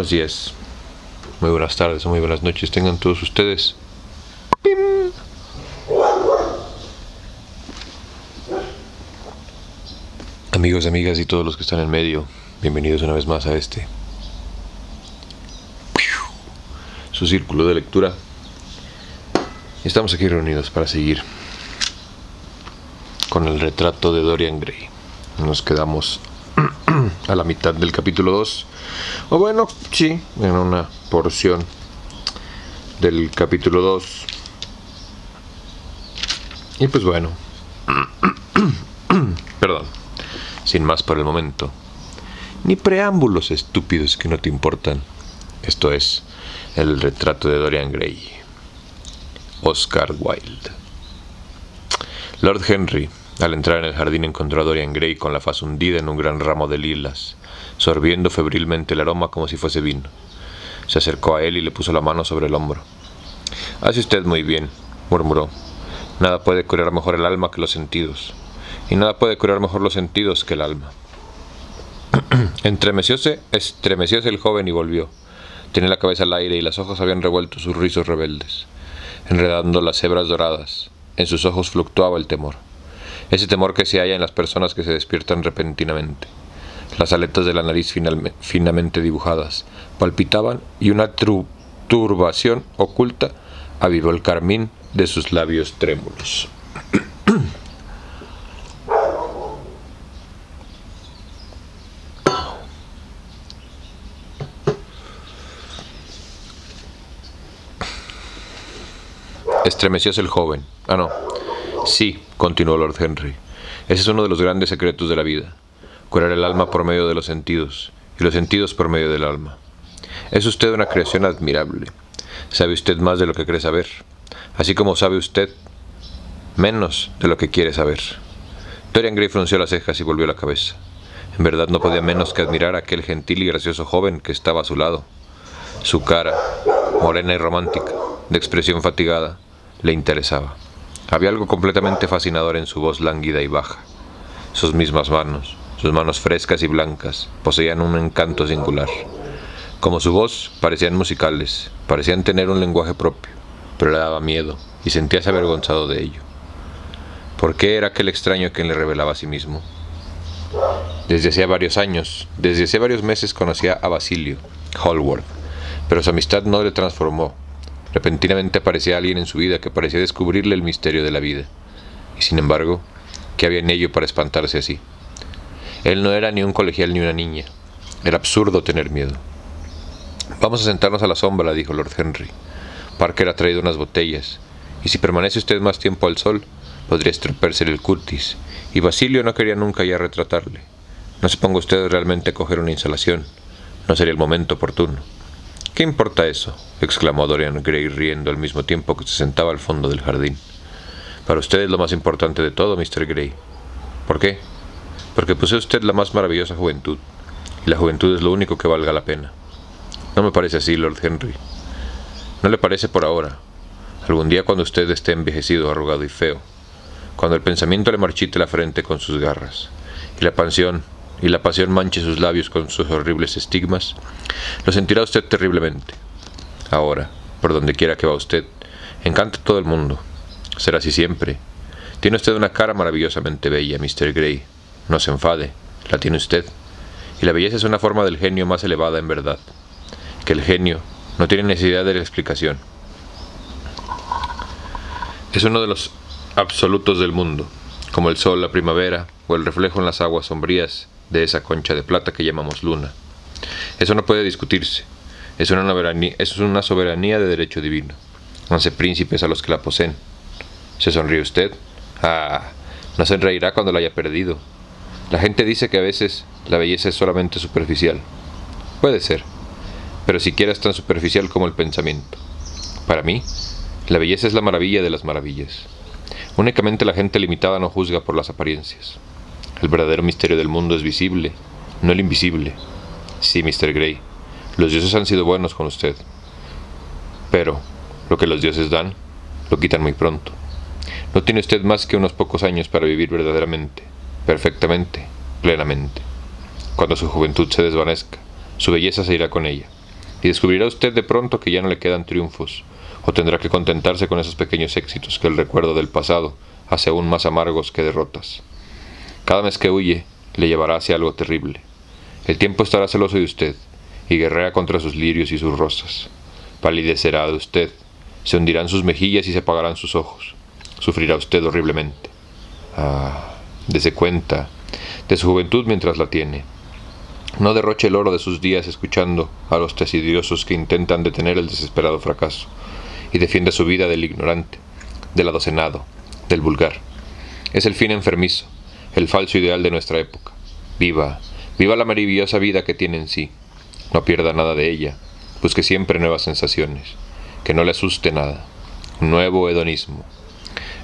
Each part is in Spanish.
Buenos días, muy buenas tardes muy buenas noches tengan todos ustedes. ¡Pim! Amigos, amigas y todos los que están en medio, bienvenidos una vez más a este su círculo de lectura. Estamos aquí reunidos para seguir con el retrato de Dorian Gray. Nos quedamos a la mitad del capítulo 2. O bueno, sí, en una porción del capítulo 2. Y pues bueno. Perdón. Sin más por el momento. Ni preámbulos estúpidos que no te importan. Esto es el retrato de Dorian Gray. Oscar Wilde. Lord Henry, al entrar en el jardín, encontró a Dorian Gray con la faz hundida en un gran ramo de lilas, sorbiendo febrilmente el aroma como si fuese vino. Se acercó a él y le puso la mano sobre el hombro. Hace usted muy bien, murmuró. Nada puede curar mejor el alma que los sentidos, y nada puede curar mejor los sentidos que el alma. Entremecióse, estremecióse el joven y volvió. Tenía la cabeza al aire y las hojas habían revuelto sus rizos rebeldes, enredando las hebras doradas. En sus ojos fluctuaba el temor. Ese temor que se halla en las personas que se despiertan repentinamente. Las aletas de la nariz finamente dibujadas palpitaban y una turbación oculta avivó el carmín de sus labios trémulos. Estremecióse el joven. Ah, no. Sí, continuó Lord Henry. Ese es uno de los grandes secretos de la vida. Curar el alma por medio de los sentidos, y los sentidos por medio del alma. Es usted una creación admirable. Sabe usted más de lo que cree saber, así como sabe usted menos de lo que quiere saber. Dorian Gray frunció las cejas y volvió la cabeza. En verdad no podía menos que admirar a aquel gentil y gracioso joven que estaba a su lado. Su cara, morena y romántica, de expresión fatigada, le interesaba. Había algo completamente fascinador en su voz lánguida y baja. Sus mismas manos, sus manos frescas y blancas, poseían un encanto singular. Como su voz, parecían musicales, parecían tener un lenguaje propio, pero le daba miedo y sentíase avergonzado de ello. ¿Por qué era aquel extraño quien le revelaba a sí mismo? Desde hacía varios años, desde hace varios meses conocía a Basilio, Hallward, pero su amistad no le transformó, Repentinamente aparecía alguien en su vida que parecía descubrirle el misterio de la vida. Y sin embargo, ¿qué había en ello para espantarse así? Él no era ni un colegial ni una niña. Era absurdo tener miedo. Vamos a sentarnos a la sombra, dijo Lord Henry. Parker ha traído unas botellas, y si permanece usted más tiempo al sol, podría estropearse el cutis, y Basilio no quería nunca ya retratarle. No se ponga usted realmente a coger una instalación. No sería el momento oportuno. ¿Qué importa eso? exclamó Dorian Gray riendo al mismo tiempo que se sentaba al fondo del jardín. Para usted es lo más importante de todo, Mr. Gray. ¿Por qué? Porque posee usted la más maravillosa juventud, y la juventud es lo único que valga la pena. No me parece así, Lord Henry. No le parece por ahora. Algún día cuando usted esté envejecido, arrugado y feo, cuando el pensamiento le marchite la frente con sus garras, y la pasión y la pasión manche sus labios con sus horribles estigmas, lo sentirá usted terriblemente. Ahora, por donde quiera que va usted, encanta a todo el mundo. Será así siempre. Tiene usted una cara maravillosamente bella, Mr. Gray. No se enfade, la tiene usted. Y la belleza es una forma del genio más elevada en verdad. Que el genio no tiene necesidad de la explicación. Es uno de los absolutos del mundo, como el sol, la primavera o el reflejo en las aguas sombrías de esa concha de plata que llamamos luna. Eso no puede discutirse. Es una, soberanía, es una soberanía de derecho divino. Hace príncipes a los que la poseen. ¿Se sonríe usted? Ah, no se reirá cuando la haya perdido. La gente dice que a veces la belleza es solamente superficial. Puede ser, pero siquiera es tan superficial como el pensamiento. Para mí, la belleza es la maravilla de las maravillas. Únicamente la gente limitada no juzga por las apariencias. El verdadero misterio del mundo es visible, no el invisible. Sí, Mr. Gray, los dioses han sido buenos con usted. Pero lo que los dioses dan, lo quitan muy pronto. No tiene usted más que unos pocos años para vivir verdaderamente, perfectamente, plenamente. Cuando su juventud se desvanezca, su belleza se irá con ella, y descubrirá usted de pronto que ya no le quedan triunfos, o tendrá que contentarse con esos pequeños éxitos que el recuerdo del pasado hace aún más amargos que derrotas. Cada mes que huye, le llevará hacia algo terrible. El tiempo estará celoso de usted, y guerrea contra sus lirios y sus rosas. Palidecerá de usted, se hundirán sus mejillas y se apagarán sus ojos. Sufrirá usted horriblemente. Ah, dese cuenta de su juventud mientras la tiene. No derroche el oro de sus días escuchando a los decidiosos que intentan detener el desesperado fracaso, y defiende su vida del ignorante, del adocenado, del vulgar. Es el fin enfermizo, el falso ideal de nuestra época. Viva, viva la maravillosa vida que tiene en sí. No pierda nada de ella, busque siempre nuevas sensaciones, que no le asuste nada. nuevo hedonismo.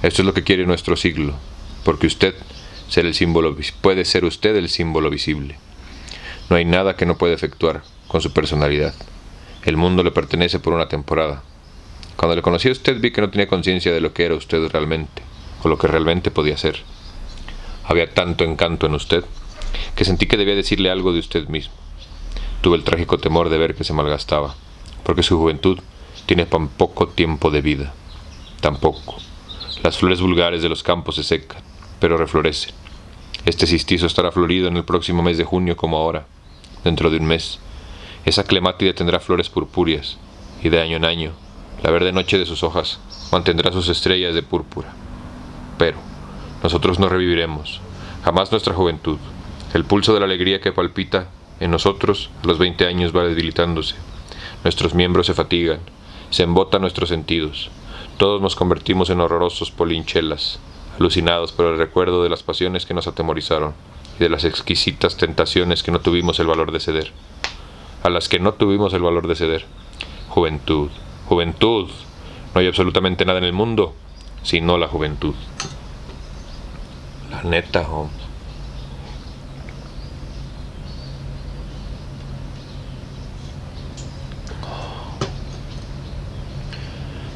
Esto es lo que quiere nuestro siglo, porque usted ser el símbolo, puede ser usted el símbolo visible. No hay nada que no pueda efectuar con su personalidad. El mundo le pertenece por una temporada. Cuando le conocí a usted vi que no tenía conciencia de lo que era usted realmente, o lo que realmente podía ser. Había tanto encanto en usted que sentí que debía decirle algo de usted mismo. Tuve el trágico temor de ver que se malgastaba, porque su juventud tiene tan poco tiempo de vida. Tampoco. Las flores vulgares de los campos se secan, pero reflorecen. Este cistizo estará florido en el próximo mes de junio como ahora dentro de un mes. Esa clemátide tendrá flores purpúreas, y de año en año, la verde noche de sus hojas mantendrá sus estrellas de púrpura. Pero, nosotros no reviviremos, jamás nuestra juventud. El pulso de la alegría que palpita en nosotros a los veinte años va debilitándose. Nuestros miembros se fatigan, se embotan nuestros sentidos. Todos nos convertimos en horrorosos polinchelas, alucinados por el recuerdo de las pasiones que nos atemorizaron y de las exquisitas tentaciones que no tuvimos el valor de ceder, a las que no tuvimos el valor de ceder. Juventud, juventud, no hay absolutamente nada en el mundo sino la juventud. La neta, Holmes.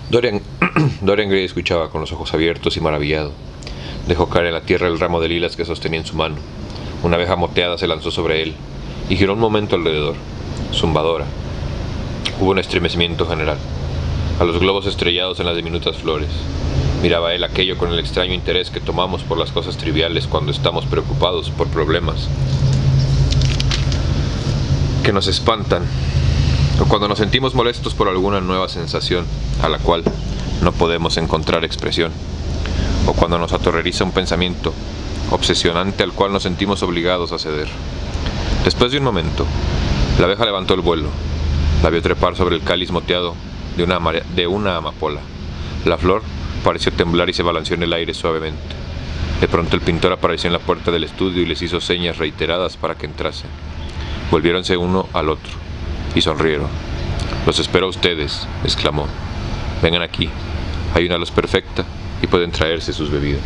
Dorian, Dorian Gray escuchaba con los ojos abiertos y maravillado. Dejó caer en la tierra el ramo de lilas que sostenía en su mano. Una abeja moteada se lanzó sobre él y giró un momento alrededor, zumbadora. Hubo un estremecimiento general. A los globos estrellados en las diminutas flores. Miraba él aquello con el extraño interés que tomamos por las cosas triviales cuando estamos preocupados por problemas que nos espantan o cuando nos sentimos molestos por alguna nueva sensación a la cual no podemos encontrar expresión o cuando nos aterroriza un pensamiento obsesionante al cual nos sentimos obligados a ceder. Después de un momento, la abeja levantó el vuelo, la vio trepar sobre el cáliz moteado de una, de una amapola. La flor pareció temblar y se balanceó en el aire suavemente. De pronto el pintor apareció en la puerta del estudio y les hizo señas reiteradas para que entrasen. Volviéronse uno al otro y sonrieron. Los espero a ustedes, exclamó. Vengan aquí, hay una luz perfecta y pueden traerse sus bebidas.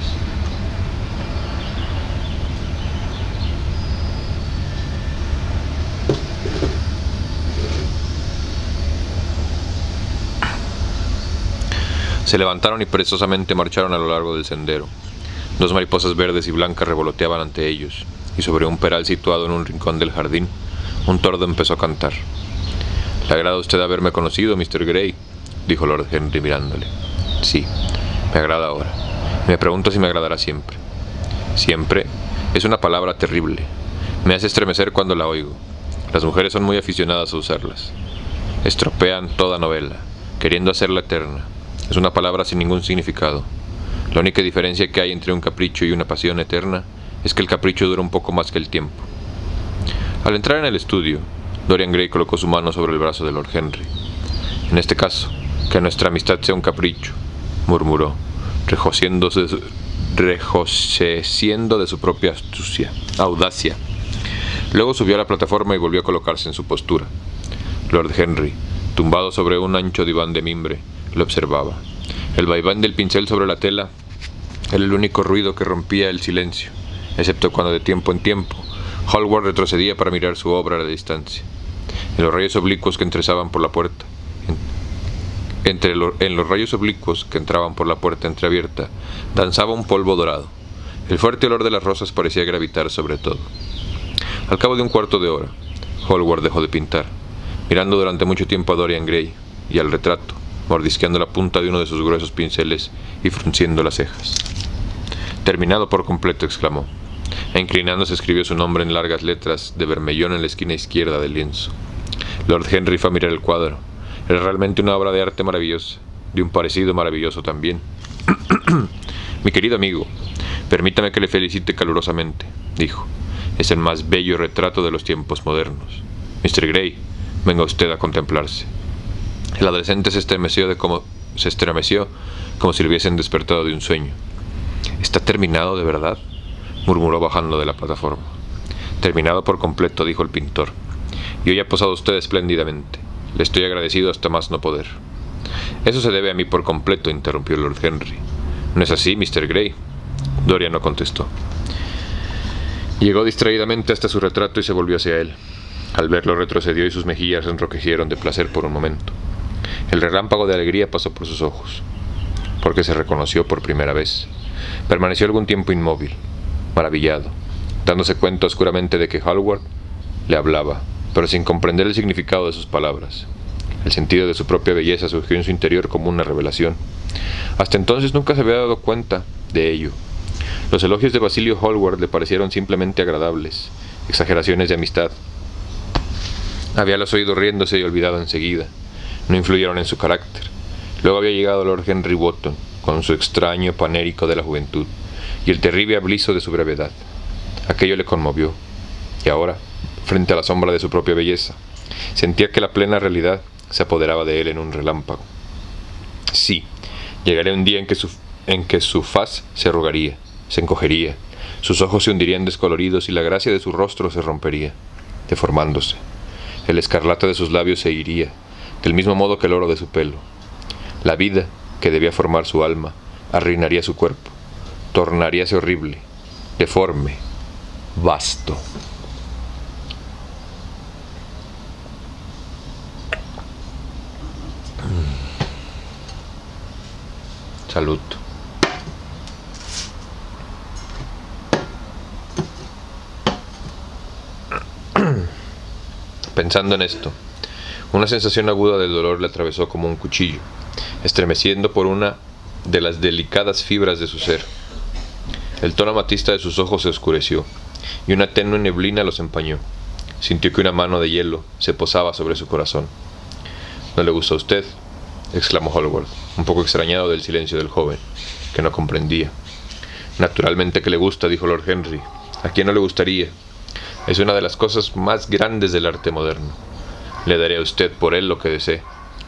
Se levantaron y perezosamente marcharon a lo largo del sendero. Dos mariposas verdes y blancas revoloteaban ante ellos, y sobre un peral situado en un rincón del jardín, un tordo empezó a cantar. ¿Le agrada usted haberme conocido, Mr. Gray? dijo Lord Henry mirándole. Sí, me agrada ahora. Me pregunto si me agradará siempre. Siempre es una palabra terrible. Me hace estremecer cuando la oigo. Las mujeres son muy aficionadas a usarlas. Estropean toda novela, queriendo hacerla eterna es una palabra sin ningún significado. La única diferencia que hay entre un capricho y una pasión eterna es que el capricho dura un poco más que el tiempo. Al entrar en el estudio, Dorian Gray colocó su mano sobre el brazo de Lord Henry. En este caso, que nuestra amistad sea un capricho, murmuró, regociéndose de su propia astucia, audacia. Luego subió a la plataforma y volvió a colocarse en su postura. Lord Henry, tumbado sobre un ancho diván de mimbre, lo observaba. El vaiván del pincel sobre la tela era el único ruido que rompía el silencio, excepto cuando de tiempo en tiempo Hallward retrocedía para mirar su obra a la distancia. En los rayos oblicuos que entraban por la puerta, entre en los rayos oblicuos que entraban por la puerta entreabierta, danzaba un polvo dorado. El fuerte olor de las rosas parecía gravitar sobre todo. Al cabo de un cuarto de hora, Hallward dejó de pintar, mirando durante mucho tiempo a Dorian Gray y al retrato, mordisqueando la punta de uno de sus gruesos pinceles y frunciendo las cejas. Terminado por completo, exclamó, e inclinándose escribió su nombre en largas letras de vermellón en la esquina izquierda del lienzo. Lord Henry fue a mirar el cuadro. Era realmente una obra de arte maravillosa, de un parecido maravilloso también. Mi querido amigo, permítame que le felicite calurosamente, dijo. Es el más bello retrato de los tiempos modernos. Mr. Gray, venga usted a contemplarse. El adolescente se estremeció, de como, se estremeció como si le hubiesen despertado de un sueño. ¿Está terminado de verdad? murmuró bajando de la plataforma. Terminado por completo, dijo el pintor. Y hoy ha posado usted espléndidamente. Le estoy agradecido hasta más no poder. Eso se debe a mí por completo, interrumpió Lord Henry. ¿No es así, Mr. Gray? Dorian no contestó. Llegó distraídamente hasta su retrato y se volvió hacia él. Al verlo retrocedió y sus mejillas enrojecieron de placer por un momento. El relámpago de alegría pasó por sus ojos, porque se reconoció por primera vez. Permaneció algún tiempo inmóvil, maravillado, dándose cuenta oscuramente de que Hallward le hablaba, pero sin comprender el significado de sus palabras. El sentido de su propia belleza surgió en su interior como una revelación. Hasta entonces nunca se había dado cuenta de ello. Los elogios de Basilio Hallward le parecieron simplemente agradables, exageraciones de amistad. Habíalos oído riéndose y olvidado enseguida. No influyeron en su carácter. Luego había llegado Lord Henry Wotton, con su extraño panérico de la juventud, y el terrible abliso de su brevedad. Aquello le conmovió. Y ahora, frente a la sombra de su propia belleza, sentía que la plena realidad se apoderaba de él en un relámpago. Sí, llegaría un día en que su, en que su faz se arrugaría, se encogería, sus ojos se hundirían descoloridos y la gracia de su rostro se rompería, deformándose. El escarlata de sus labios se iría, del mismo modo que el oro de su pelo. La vida, que debía formar su alma, arruinaría su cuerpo, tornaríase horrible, deforme, vasto. Salud. Pensando en esto, una sensación aguda de dolor le atravesó como un cuchillo, estremeciendo por una de las delicadas fibras de su ser. El tono amatista de sus ojos se oscureció, y una tenue neblina los empañó. Sintió que una mano de hielo se posaba sobre su corazón. ¿No le gusta a usted? Exclamó Hallward, un poco extrañado del silencio del joven, que no comprendía. Naturalmente que le gusta, dijo Lord Henry. ¿A quién no le gustaría? Es una de las cosas más grandes del arte moderno. Le daré a usted por él lo que desee.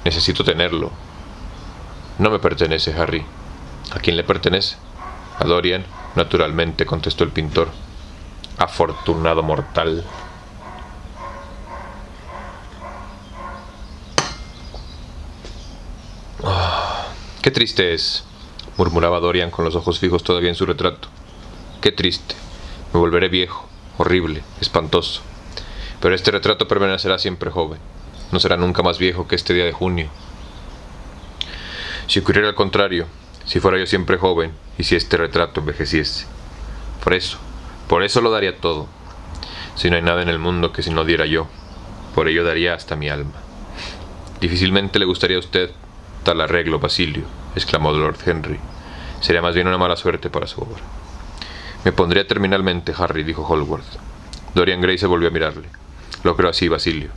Necesito tenerlo. No me pertenece, Harry. ¿A quién le pertenece? A Dorian, naturalmente, contestó el pintor. Afortunado mortal. Qué triste es, murmuraba Dorian con los ojos fijos todavía en su retrato. Qué triste. Me volveré viejo, horrible, espantoso. Pero este retrato permanecerá siempre joven. No será nunca más viejo que este día de junio. Si ocurriera al contrario, si fuera yo siempre joven y si este retrato envejeciese. Por eso, por eso lo daría todo. Si no hay nada en el mundo que si no diera yo, por ello daría hasta mi alma. Difícilmente le gustaría a usted tal arreglo, Basilio, exclamó Lord Henry. Sería más bien una mala suerte para su obra. Me pondría terminalmente, Harry, dijo Hallward. Dorian Gray se volvió a mirarle. Lo creo así, Basilio.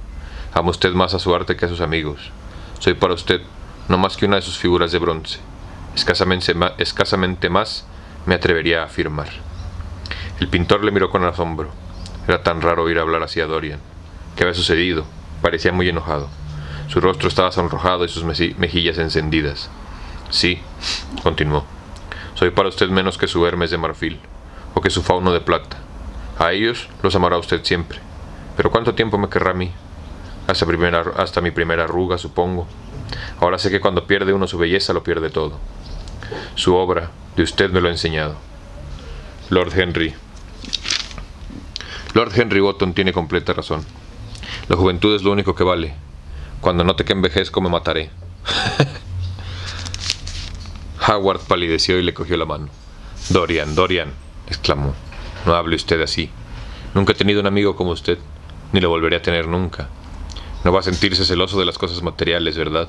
Ama usted más a su arte que a sus amigos. Soy para usted no más que una de sus figuras de bronce. Escasamente, escasamente más me atrevería a afirmar. El pintor le miró con asombro. Era tan raro oír hablar así a Dorian. ¿Qué había sucedido? Parecía muy enojado. Su rostro estaba sonrojado y sus mejillas encendidas. Sí, continuó. Soy para usted menos que su Hermes de marfil, o que su fauno de plata. A ellos los amará usted siempre. Pero ¿cuánto tiempo me querrá a mí? Hasta, primera, hasta mi primera arruga, supongo. Ahora sé que cuando pierde uno su belleza lo pierde todo. Su obra, de usted me lo ha enseñado. Lord Henry. Lord Henry Wotton tiene completa razón. La juventud es lo único que vale. Cuando note que envejezco me mataré. Howard palideció y le cogió la mano. Dorian, Dorian, exclamó. No hable usted así. Nunca he tenido un amigo como usted. ni lo volveré a tener nunca. No va a sentirse celoso de las cosas materiales, ¿verdad?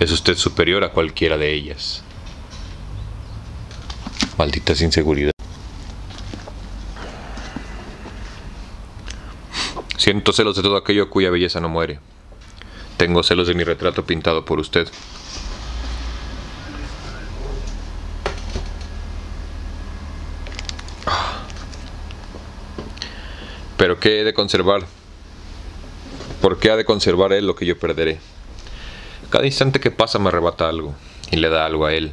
Es usted superior a cualquiera de ellas. Maldita inseguridad. Siento celos de todo aquello cuya belleza no muere. Tengo celos de mi retrato pintado por usted. Pero ¿qué he de conservar? ¿Por qué ha de conservar él lo que yo perderé? Cada instante que pasa me arrebata algo y le da algo a él.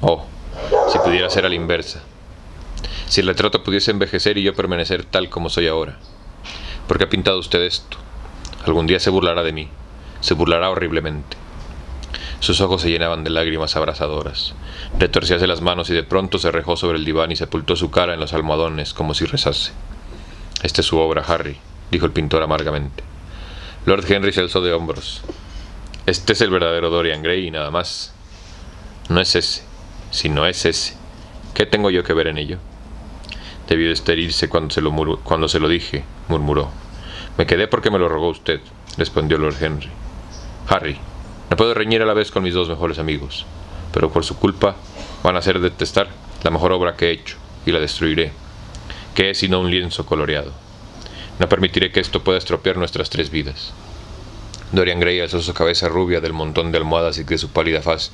Oh, si pudiera ser a la inversa. Si el retrato pudiese envejecer y yo permanecer tal como soy ahora. ¿Por qué ha pintado usted esto? Algún día se burlará de mí, se burlará horriblemente. Sus ojos se llenaban de lágrimas abrasadoras. Retorcíase las manos y de pronto se rejó sobre el diván y sepultó su cara en los almohadones como si rezase. Esta es su obra, Harry, dijo el pintor amargamente. Lord Henry se alzó de hombros. Este es el verdadero Dorian Gray y nada más. No es ese, si no es ese. ¿Qué tengo yo que ver en ello? Debió de esterirse cuando se, lo cuando se lo dije, murmuró. Me quedé porque me lo rogó usted, respondió Lord Henry. Harry, no puedo reñir a la vez con mis dos mejores amigos, pero por su culpa van a hacer detestar la mejor obra que he hecho y la destruiré que es sino un lienzo coloreado. No permitiré que esto pueda estropear nuestras tres vidas. Dorian Gray alzó su cabeza rubia del montón de almohadas y de su pálida faz,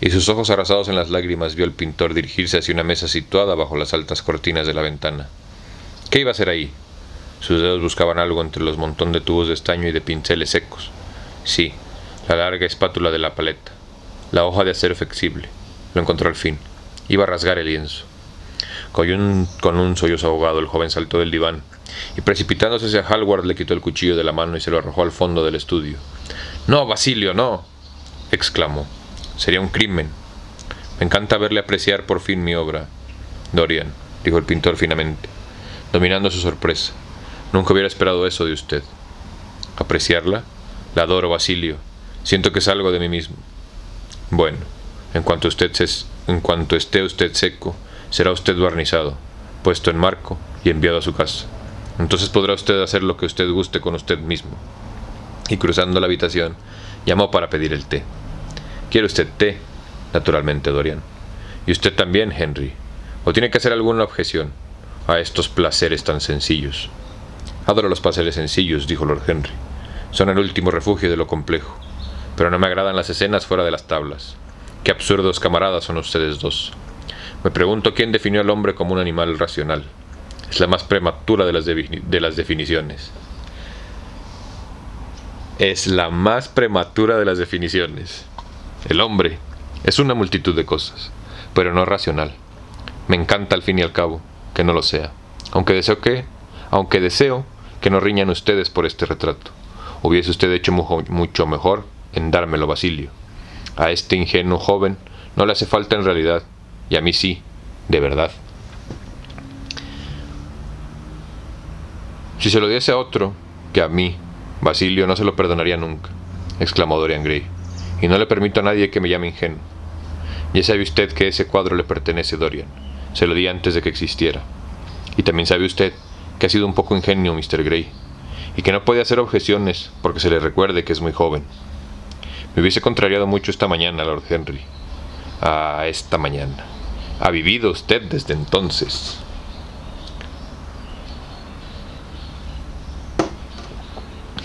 y sus ojos arrasados en las lágrimas vio al pintor dirigirse hacia una mesa situada bajo las altas cortinas de la ventana. ¿Qué iba a hacer ahí? Sus dedos buscaban algo entre los montón de tubos de estaño y de pinceles secos. Sí, la larga espátula de la paleta, la hoja de acero flexible. Lo encontró al fin. Iba a rasgar el lienzo. Con un, con un sollozo ahogado, el joven saltó del diván y precipitándose hacia Hallward le quitó el cuchillo de la mano y se lo arrojó al fondo del estudio. No, Basilio, no. exclamó. Sería un crimen. Me encanta verle apreciar por fin mi obra. Dorian, dijo el pintor finamente, dominando su sorpresa. Nunca hubiera esperado eso de usted. ¿Apreciarla? La adoro, Basilio. Siento que salgo de mí mismo. Bueno, en cuanto, usted se, en cuanto esté usted seco, será usted barnizado, puesto en marco y enviado a su casa. Entonces podrá usted hacer lo que usted guste con usted mismo. Y cruzando la habitación, llamó para pedir el té. ¿Quiere usted té? Naturalmente, Dorian. Y usted también, Henry. ¿O tiene que hacer alguna objeción a estos placeres tan sencillos? Adoro los placeres sencillos, dijo Lord Henry. Son el último refugio de lo complejo. Pero no me agradan las escenas fuera de las tablas. Qué absurdos camaradas son ustedes dos. Me pregunto quién definió al hombre como un animal racional. Es la más prematura de las, las definiciones. Es la más prematura de las definiciones. El hombre es una multitud de cosas, pero no racional. Me encanta al fin y al cabo que no lo sea. Aunque deseo que, aunque deseo que no riñan ustedes por este retrato. Hubiese usted hecho mucho mejor en dármelo, Basilio. A este ingenuo joven no le hace falta en realidad y a mí sí, de verdad. Si se lo diese a otro, que a mí, Basilio no se lo perdonaría nunca, exclamó Dorian Gray, y no le permito a nadie que me llame ingenuo. Ya sabe usted que ese cuadro le pertenece, Dorian. Se lo di antes de que existiera. Y también sabe usted ha sido un poco ingenio, Mr. Gray, y que no puede hacer objeciones porque se le recuerde que es muy joven. Me hubiese contrariado mucho esta mañana, Lord Henry. Ah, esta mañana. Ha vivido usted desde entonces.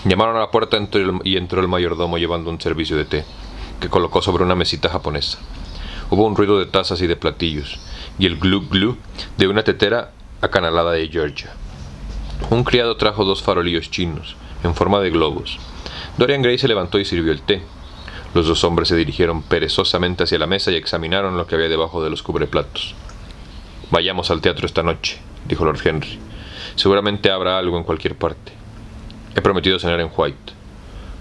Llamaron a la puerta y entró el mayordomo llevando un servicio de té, que colocó sobre una mesita japonesa. Hubo un ruido de tazas y de platillos, y el glu glu de una tetera acanalada de Georgia. Un criado trajo dos farolillos chinos, en forma de globos. Dorian Gray se levantó y sirvió el té. Los dos hombres se dirigieron perezosamente hacia la mesa y examinaron lo que había debajo de los cubreplatos. Vayamos al teatro esta noche, dijo Lord Henry. Seguramente habrá algo en cualquier parte. He prometido cenar en White,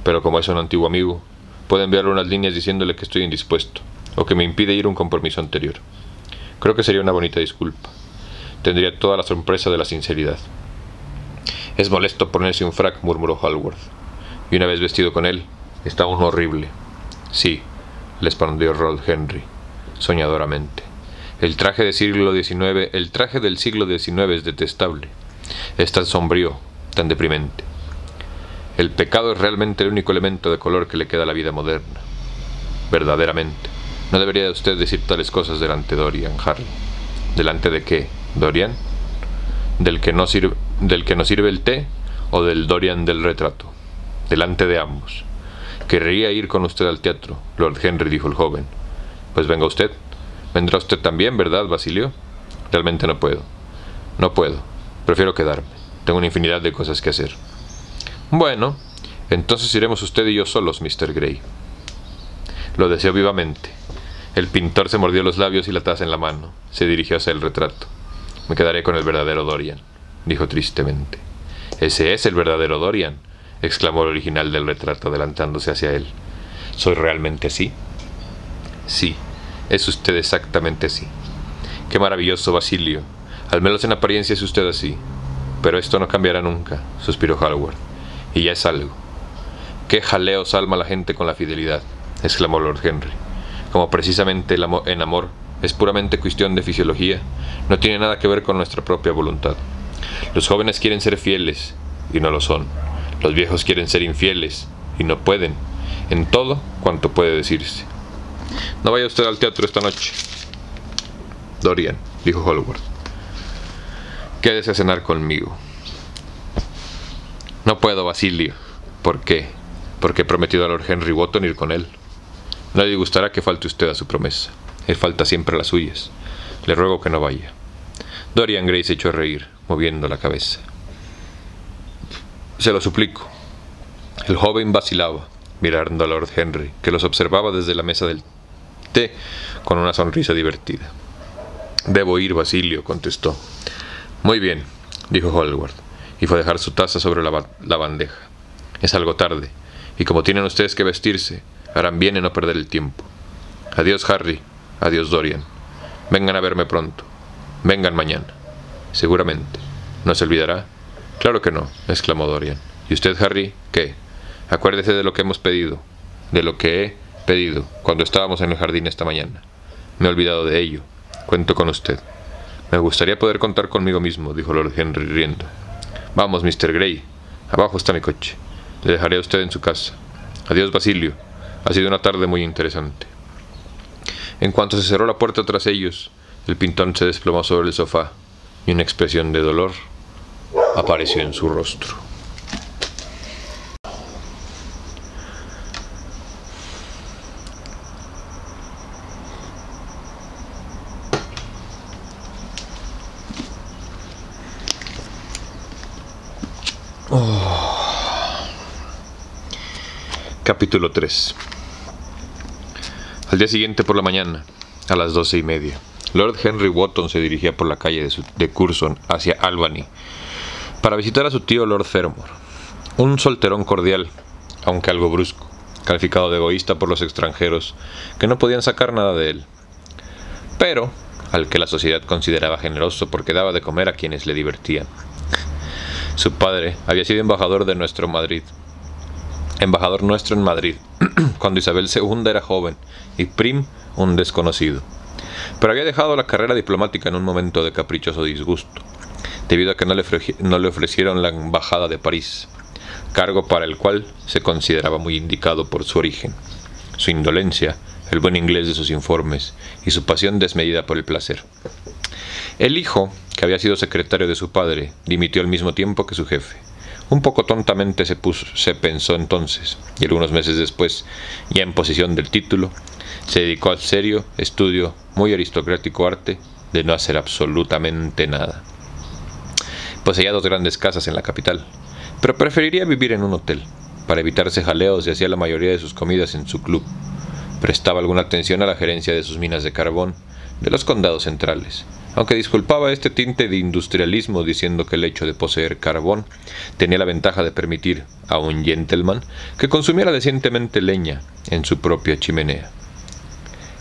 pero como es un antiguo amigo, puedo enviarle unas líneas diciéndole que estoy indispuesto, o que me impide ir a un compromiso anterior. Creo que sería una bonita disculpa. Tendría toda la sorpresa de la sinceridad. Es molesto ponerse un frac, murmuró Hallworth, y una vez vestido con él, está aún horrible. Sí, le respondió Rod Henry, soñadoramente. El traje del siglo XIX, el traje del siglo XIX es detestable. Es tan sombrío, tan deprimente. El pecado es realmente el único elemento de color que le queda a la vida moderna. Verdaderamente. No debería usted decir tales cosas delante de Dorian, Harry. ¿Delante de qué? ¿Dorian? ¿Del que no sirve, del que no sirve el té o del Dorian del retrato? Delante de ambos. Querría ir con usted al teatro, Lord Henry, dijo el joven. Pues venga usted. Vendrá usted también, ¿verdad, Basilio? Realmente no puedo. No puedo. Prefiero quedarme. Tengo una infinidad de cosas que hacer. Bueno, entonces iremos usted y yo solos, Mr. Gray. Lo deseo vivamente. El pintor se mordió los labios y la taza en la mano. Se dirigió hacia el retrato. Me quedaré con el verdadero Dorian, dijo tristemente. Ese es el verdadero Dorian, exclamó el original del retrato adelantándose hacia él. ¿Soy realmente así? Sí, es usted exactamente así. Qué maravilloso, Basilio. Al menos en apariencia es usted así. Pero esto no cambiará nunca, suspiró Hallward. Y ya es algo. ¿Qué jaleo salma la gente con la fidelidad? exclamó Lord Henry. Como precisamente el amor, en amor es puramente cuestión de fisiología, no tiene nada que ver con nuestra propia voluntad. Los jóvenes quieren ser fieles y no lo son. Los viejos quieren ser infieles y no pueden. En todo cuanto puede decirse. No vaya usted al teatro esta noche. Dorian, dijo Hallward. Quédese a cenar conmigo. No puedo, Basilio. ¿Por qué? Porque he prometido a Lord Henry Wotton ir con él. No le gustará que falte usted a su promesa. Él falta siempre a las suyas. Le ruego que no vaya. Dorian Gray se echó a reír, moviendo la cabeza. Se lo suplico. El joven vacilaba, mirando a Lord Henry, que los observaba desde la mesa del té con una sonrisa divertida. Debo ir, Basilio, contestó. Muy bien, dijo Hallward, y fue a dejar su taza sobre la, la bandeja. Es algo tarde, y como tienen ustedes que vestirse, harán bien en no perder el tiempo. Adiós, Harry. Adiós, Dorian. Vengan a verme pronto. Vengan mañana. Seguramente. ¿No se olvidará? Claro que no, exclamó Dorian. ¿Y usted, Harry? ¿Qué? Acuérdese de lo que hemos pedido, de lo que he pedido cuando estábamos en el jardín esta mañana. Me he olvidado de ello. Cuento con usted. Me gustaría poder contar conmigo mismo, dijo Lord Henry riendo. Vamos, Mr. Gray. Abajo está mi coche. Le dejaré a usted en su casa. Adiós, Basilio. Ha sido una tarde muy interesante. En cuanto se cerró la puerta tras ellos, el pintón se desplomó sobre el sofá y una expresión de dolor apareció en su rostro. Capítulo 3 Al día siguiente por la mañana, a las doce y media, Lord Henry Wotton se dirigía por la calle de, de Curson hacia Albany para visitar a su tío Lord Fermor, un solterón cordial, aunque algo brusco, calificado de egoísta por los extranjeros, que no podían sacar nada de él, pero al que la sociedad consideraba generoso porque daba de comer a quienes le divertían. Su padre había sido embajador de nuestro Madrid embajador nuestro en Madrid, cuando Isabel II era joven y Prim un desconocido. Pero había dejado la carrera diplomática en un momento de caprichoso disgusto, debido a que no le, no le ofrecieron la embajada de París, cargo para el cual se consideraba muy indicado por su origen, su indolencia, el buen inglés de sus informes y su pasión desmedida por el placer. El hijo, que había sido secretario de su padre, dimitió al mismo tiempo que su jefe un poco tontamente se, puso, se pensó entonces, y algunos meses después, ya en posición del título, se dedicó al serio estudio muy aristocrático arte de no hacer absolutamente nada. Poseía dos grandes casas en la capital, pero preferiría vivir en un hotel, para evitarse jaleos y hacía la mayoría de sus comidas en su club. Prestaba alguna atención a la gerencia de sus minas de carbón de los condados centrales, aunque disculpaba este tinte de industrialismo diciendo que el hecho de poseer carbón tenía la ventaja de permitir a un gentleman que consumiera decentemente leña en su propia chimenea.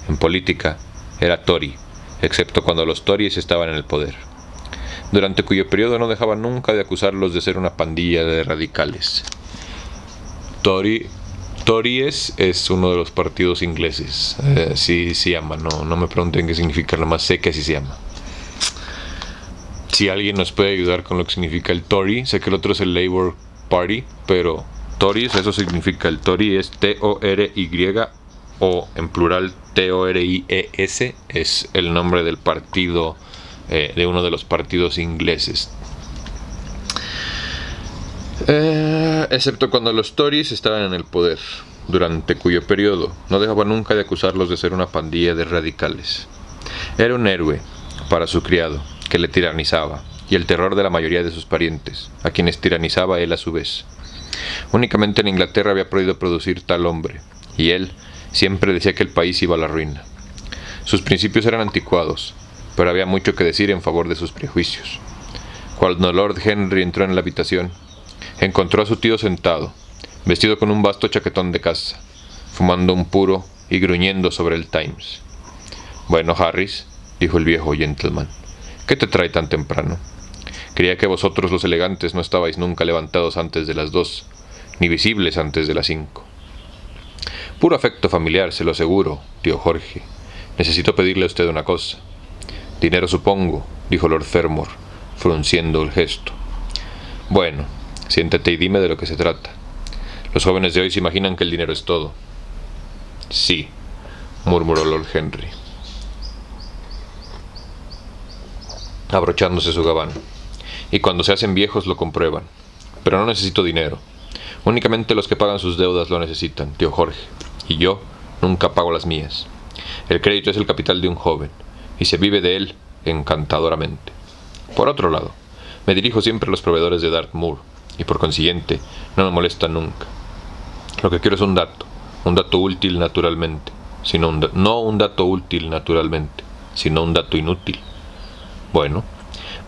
En política era Tory, excepto cuando los Tories estaban en el poder, durante cuyo periodo no dejaban nunca de acusarlos de ser una pandilla de radicales. Tory Tories es uno de los partidos ingleses. Eh, sí se llama, no, no me pregunten qué significa, nada más sé que así se llama. si alguien nos puede ayudar con lo que significa el Tory. Sé que el otro es el Labour Party, pero Tories, eso significa el Tory es T-O-R-Y o en plural T-O-R-I-E-S, es el nombre del partido, eh, de uno de los partidos ingleses. Eh, excepto cuando los Tories estaban en el poder, durante cuyo periodo no dejaba nunca de acusarlos de ser una pandilla de radicales. Era un héroe para su criado, que le tiranizaba, y el terror de la mayoría de sus parientes, a quienes tiranizaba él a su vez. Únicamente en Inglaterra había podido producir tal hombre, y él siempre decía que el país iba a la ruina. Sus principios eran anticuados, pero había mucho que decir en favor de sus prejuicios. Cuando Lord Henry entró en la habitación, encontró a su tío sentado, vestido con un vasto chaquetón de casa, fumando un puro y gruñendo sobre el Times. Bueno, Harris, dijo el viejo gentleman, ¿qué te trae tan temprano? Creía que vosotros los elegantes no estabais nunca levantados antes de las dos, ni visibles antes de las cinco. Puro afecto familiar, se lo aseguro, tío Jorge. Necesito pedirle a usted una cosa. Dinero supongo, dijo Lord Fermor, frunciendo el gesto. Bueno, siéntate y dime de lo que se trata. Los jóvenes de hoy se imaginan que el dinero es todo. Sí, murmuró Lord Henry, abrochándose su gabán y cuando se hacen viejos lo comprueban. Pero no necesito dinero. Únicamente los que pagan sus deudas lo necesitan, tío Jorge, y yo nunca pago las mías. El crédito es el capital de un joven, y se vive de él encantadoramente. Por otro lado, me dirijo siempre a los proveedores de Dartmoor, y por consiguiente no me molestan nunca. Lo que quiero es un dato, un dato útil naturalmente, sino un no un dato útil naturalmente, sino un dato inútil. Bueno,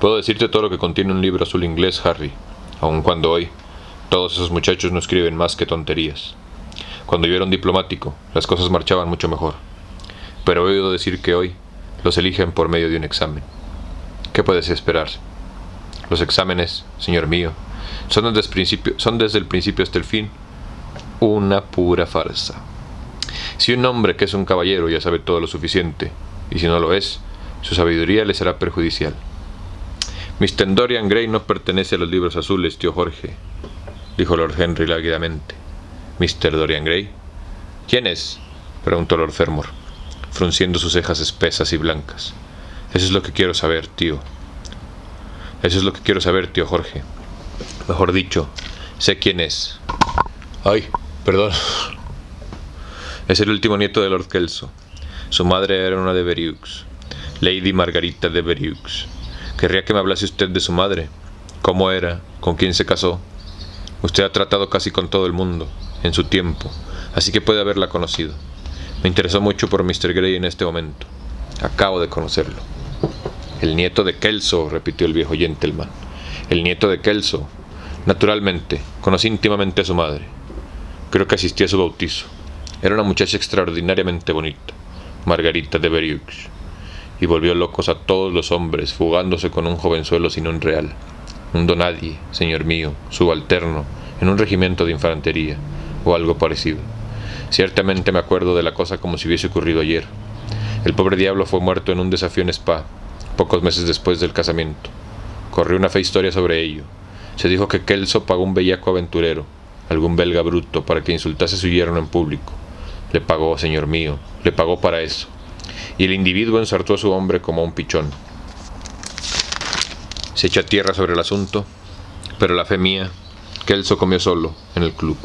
Puedo decirte todo lo que contiene un libro azul inglés, Harry, aun cuando hoy todos esos muchachos no escriben más que tonterías. Cuando yo era un diplomático, las cosas marchaban mucho mejor. Pero he oído decir que hoy los eligen por medio de un examen. ¿Qué puedes esperar? Los exámenes, señor mío, son desde, el principio, son desde el principio hasta el fin una pura farsa. Si un hombre que es un caballero ya sabe todo lo suficiente, y si no lo es, su sabiduría le será perjudicial. Mr. Dorian Gray no pertenece a los libros azules, tío Jorge, dijo Lord Henry lánguidamente. ¿Mr. Dorian Gray? ¿Quién es? preguntó Lord Fermor, frunciendo sus cejas espesas y blancas. Eso es lo que quiero saber, tío. Eso es lo que quiero saber, tío Jorge. Mejor dicho, sé quién es. Ay, perdón. Es el último nieto de Lord Kelso. Su madre era una de Beriux, Lady Margarita de Beriux. Querría que me hablase usted de su madre. ¿Cómo era? ¿Con quién se casó? Usted ha tratado casi con todo el mundo, en su tiempo, así que puede haberla conocido. Me interesó mucho por Mr. Gray en este momento. Acabo de conocerlo. El nieto de Kelso, repitió el viejo gentleman. El nieto de Kelso. Naturalmente, conocí íntimamente a su madre. Creo que asistí a su bautizo. Era una muchacha extraordinariamente bonita, Margarita de Beriux y volvió locos a todos los hombres, fugándose con un jovenzuelo sin un real, un donadie, señor mío, subalterno, en un regimiento de infantería, o algo parecido. Ciertamente me acuerdo de la cosa como si hubiese ocurrido ayer. El pobre diablo fue muerto en un desafío en Spa, pocos meses después del casamiento. Corrió una fe historia sobre ello. Se dijo que Kelso pagó un bellaco aventurero, algún belga bruto, para que insultase a su yerno en público. Le pagó, señor mío, le pagó para eso y el individuo ensartó a su hombre como un pichón. Se echó a tierra sobre el asunto, pero la fe mía, Kelso comió solo en el club.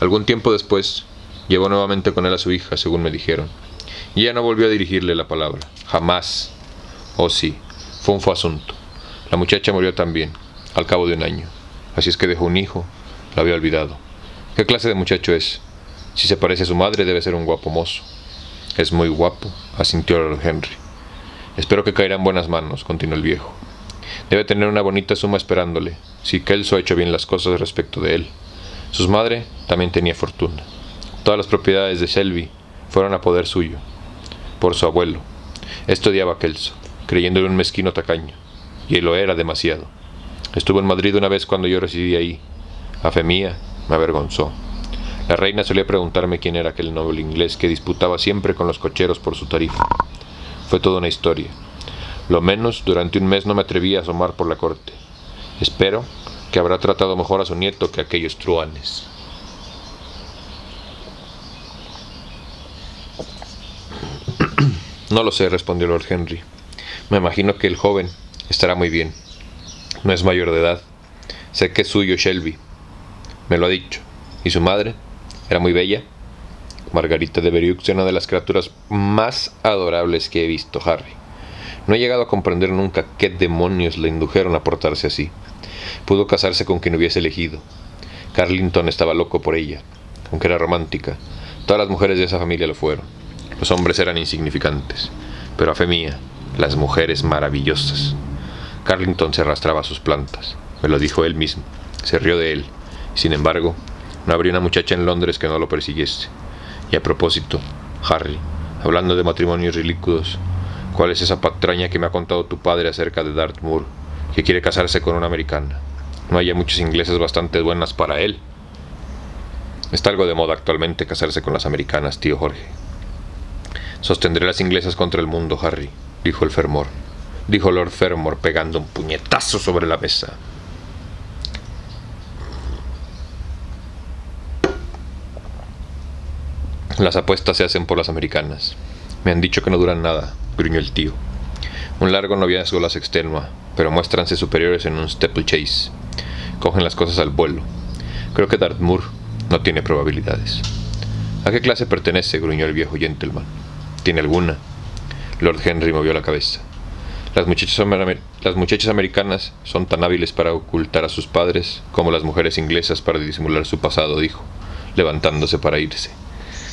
Algún tiempo después, llevó nuevamente con él a su hija, según me dijeron, y ella no volvió a dirigirle la palabra, jamás. Oh sí, fue un asunto. La muchacha murió también, al cabo de un año. Así es que dejó un hijo, la había olvidado. ¿Qué clase de muchacho es? Si se parece a su madre, debe ser un guapo mozo. Es muy guapo, asintió Lord Henry. Espero que caerá en buenas manos, continuó el viejo. Debe tener una bonita suma esperándole, si Kelso ha hecho bien las cosas respecto de él. Su madre también tenía fortuna. Todas las propiedades de Selby fueron a poder suyo, por su abuelo. Esto odiaba a Kelso, creyéndole un mezquino tacaño, y él lo era demasiado. Estuvo en Madrid una vez cuando yo residí ahí. A fe mía, me avergonzó. La reina solía preguntarme quién era aquel noble inglés que disputaba siempre con los cocheros por su tarifa. Fue toda una historia. Lo menos durante un mes no me atreví a asomar por la corte. Espero que habrá tratado mejor a su nieto que aquellos truanes. No lo sé, respondió Lord Henry. Me imagino que el joven estará muy bien. No es mayor de edad. Sé que es suyo Shelby. Me lo ha dicho. ¿Y su madre? Era muy bella. Margarita de Beriux una de las criaturas más adorables que he visto, Harry. No he llegado a comprender nunca qué demonios le indujeron a portarse así. Pudo casarse con quien hubiese elegido. Carlington estaba loco por ella, aunque era romántica. Todas las mujeres de esa familia lo fueron. Los hombres eran insignificantes, pero a fe mía, las mujeres maravillosas. Carlington se arrastraba a sus plantas, me lo dijo él mismo, se rió de él. Sin embargo, no habría una muchacha en Londres que no lo persiguiese. Y a propósito, Harry, hablando de matrimonios ridículos, ¿cuál es esa patraña que me ha contado tu padre acerca de Dartmoor, que quiere casarse con una americana? No hay muchas inglesas bastante buenas para él. Está algo de moda actualmente casarse con las americanas, tío Jorge. Sostendré las inglesas contra el mundo, Harry, dijo el Fermor. Dijo Lord Fermor pegando un puñetazo sobre la mesa. Las apuestas se hacen por las americanas. Me han dicho que no duran nada, gruñó el tío. Un largo noviazgo las extenua, pero muéstranse superiores en un steeplechase. Cogen las cosas al vuelo. Creo que Dartmoor no tiene probabilidades. ¿A qué clase pertenece? gruñó el viejo gentleman. ¿Tiene alguna? Lord Henry movió la cabeza. Las muchachas, las muchachas, americanas son tan hábiles para ocultar a sus padres como las mujeres inglesas para disimular su pasado, dijo, levantándose para irse.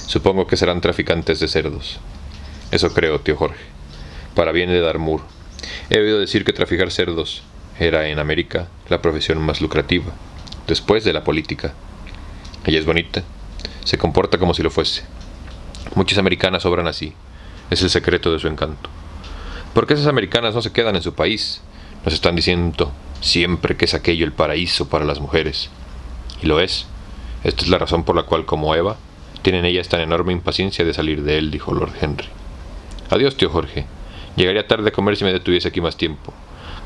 Supongo que serán traficantes de cerdos. Eso creo, tío Jorge. Para bien de Darmour. He oído decir que traficar cerdos era en América la profesión más lucrativa, después de la política. Ella es bonita, se comporta como si lo fuese. Muchas americanas obran así. Es el secreto de su encanto. ¿Por qué esas americanas no se quedan en su país? Nos están diciendo siempre que es aquello el paraíso para las mujeres. Y lo es. Esta es la razón por la cual, como Eva, tienen ellas tan enorme impaciencia de salir de él, dijo Lord Henry. Adiós, tío Jorge. Llegaría tarde a comer si me detuviese aquí más tiempo.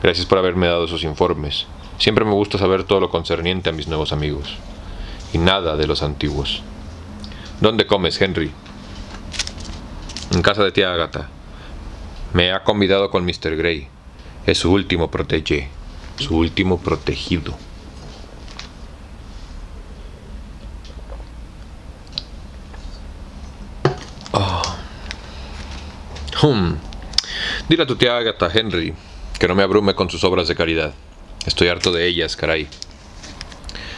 Gracias por haberme dado esos informes. Siempre me gusta saber todo lo concerniente a mis nuevos amigos. Y nada de los antiguos. ¿Dónde comes, Henry? en casa de tía Agatha. Me ha convidado con Mr. Gray. Es su último protege, su último protegido. Oh. Hmm. Dile a tu tía Agatha, Henry, que no me abrume con sus obras de caridad. Estoy harto de ellas, caray.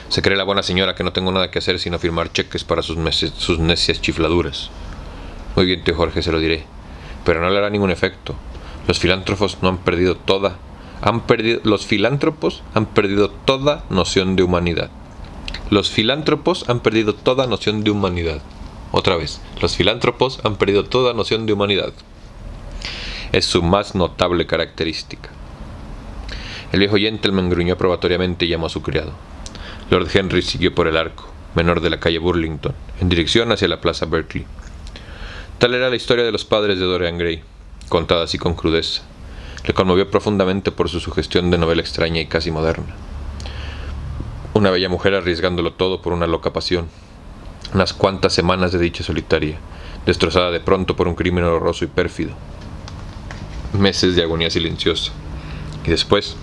Se cree la buena señora que no tengo nada que hacer sino firmar cheques para sus, sus necias chifladuras. Muy bien, tío Jorge, se lo diré. Pero no le hará ningún efecto. Los filántropos no han perdido toda. Han perdido, los filántropos han perdido toda noción de humanidad. Los filántropos han perdido toda noción de humanidad. Otra vez, los filántropos han perdido toda noción de humanidad. Es su más notable característica. El viejo gentleman gruñó probatoriamente y llamó a su criado. Lord Henry siguió por el arco, menor de la calle Burlington, en dirección hacia la plaza Berkeley. Tal era la historia de los padres de Dorian Gray, contada así con crudeza. Le conmovió profundamente por su sugestión de novela extraña y casi moderna. Una bella mujer arriesgándolo todo por una loca pasión. Unas cuantas semanas de dicha solitaria, destrozada de pronto por un crimen horroroso y pérfido. Meses de agonía silenciosa. Y después,